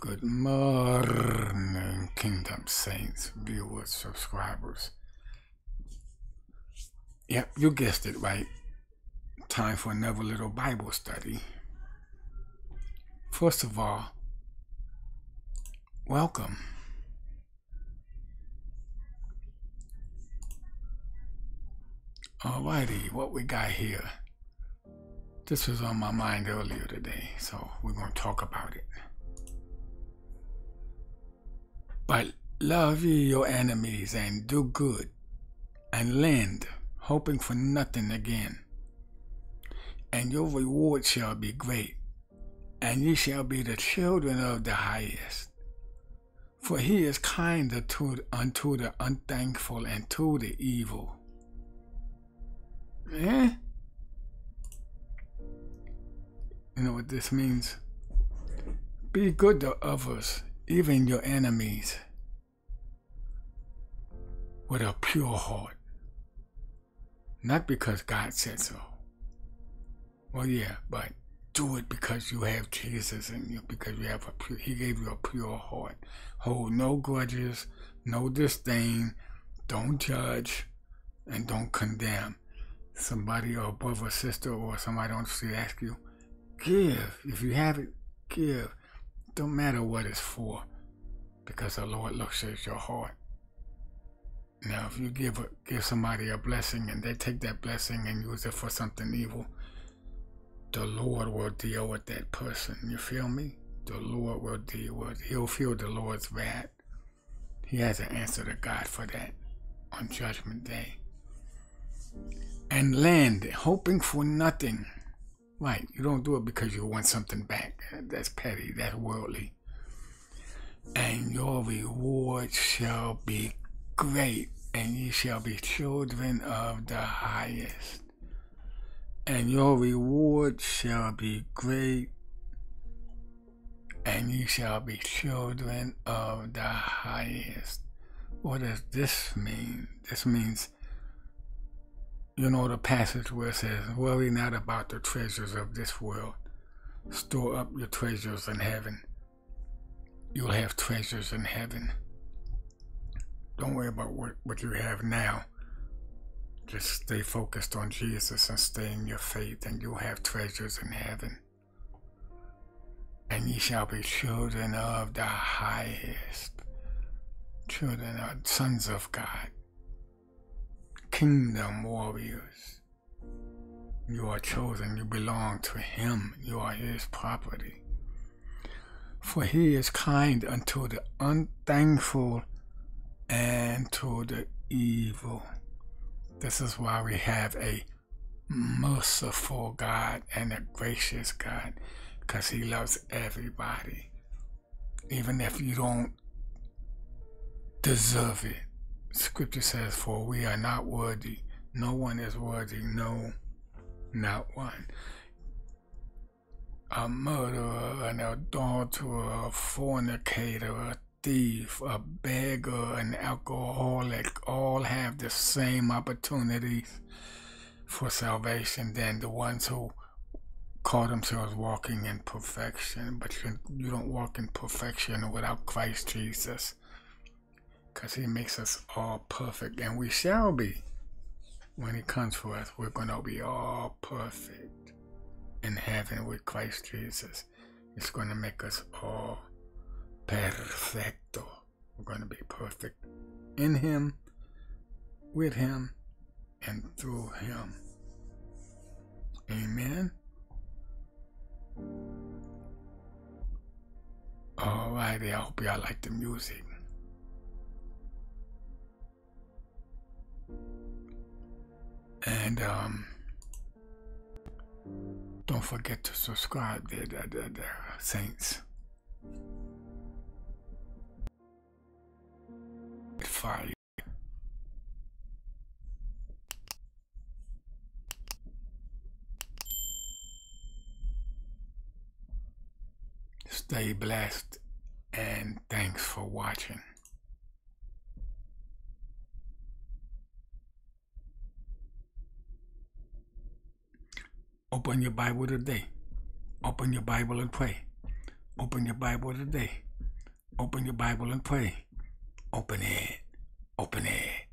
Good morning, Kingdom Saints, viewers, subscribers. Yep, you guessed it right. Time for another little Bible study. First of all, welcome. Alrighty, what we got here. This was on my mind earlier today, so we're going to talk about it. But love ye your enemies and do good and lend, hoping for nothing again. And your reward shall be great, and ye shall be the children of the highest. For he is kind unto, the unthankful and to the evil. Eh? You know what this means? Be good to others, even your enemies, with a pure heart. Not because God said so. Well, yeah, but do it because you have Jesus in you, because you have a pure, He gave you a pure heart. Hold no grudges, no disdain, don't judge, and don't condemn. Somebody or brother or sister or somebody on the street ask you, give. If you have it, give. Don't matter what it's for, because the Lord looks at your heart. Now, if you give a, give somebody a blessing and they take that blessing and use it for something evil, the Lord will deal with that person. You feel me? The Lord will deal with. He'll feel the Lord's wrath. He has an answer to God for that on Judgment Day. And land hoping for nothing. Right, you don't do it because you want something back. That's petty, that's worldly. And your reward shall be great, and ye shall be children of the highest. And your reward shall be great, and ye shall be children of the highest. What does this mean? This means you know the passage where it says, Worry not about the treasures of this world. Store up your treasures in heaven. You'll have treasures in heaven. Don't worry about what, what you have now. Just stay focused on Jesus and stay in your faith, and you'll have treasures in heaven. And ye shall be children of the highest, children of sons of God kingdom warriors. You are chosen, you belong to him, you are his property. For he is kind unto the unthankful and to the evil. This is why we have a merciful God and a gracious God, because he loves everybody, even if you don't deserve it. Scripture says, For we are not worthy. No one is worthy. No, not one. A murderer, an adulterer, a fornicator, a thief, a beggar, an alcoholic all have the same opportunities for salvation than the ones who call themselves walking in perfection. But you, you don't walk in perfection without Christ Jesus because he makes us all perfect, and we shall be. When he comes for us, we're going to be all perfect in heaven with Christ Jesus. It's going to make us all perfecto. We're going to be perfect in him, with him, and through him. Amen. Alrighty, I hope y'all like the music. And um, don't forget to subscribe there, there, there, there, saints. Fire. Stay blessed and thanks for watching. Open your Bible today. Open your Bible and pray. Open your Bible today. Open your Bible and pray. Open it. Open it.